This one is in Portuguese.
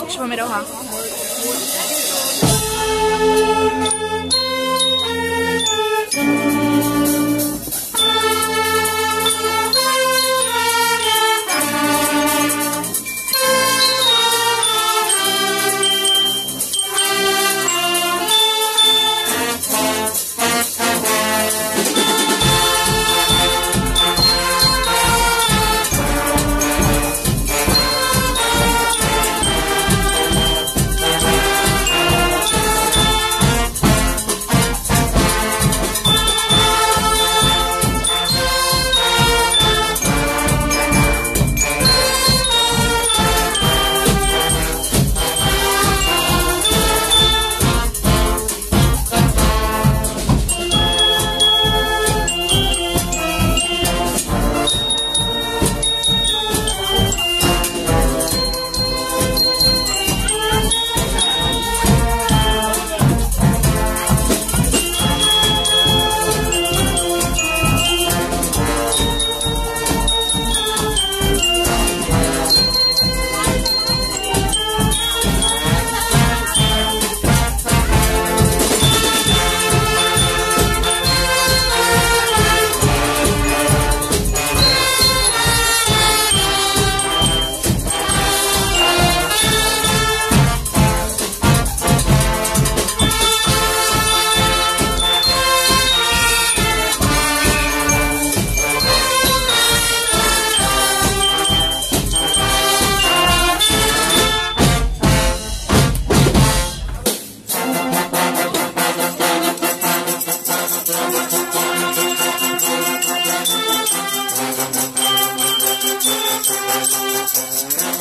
Deixa eu mirar o rato. Música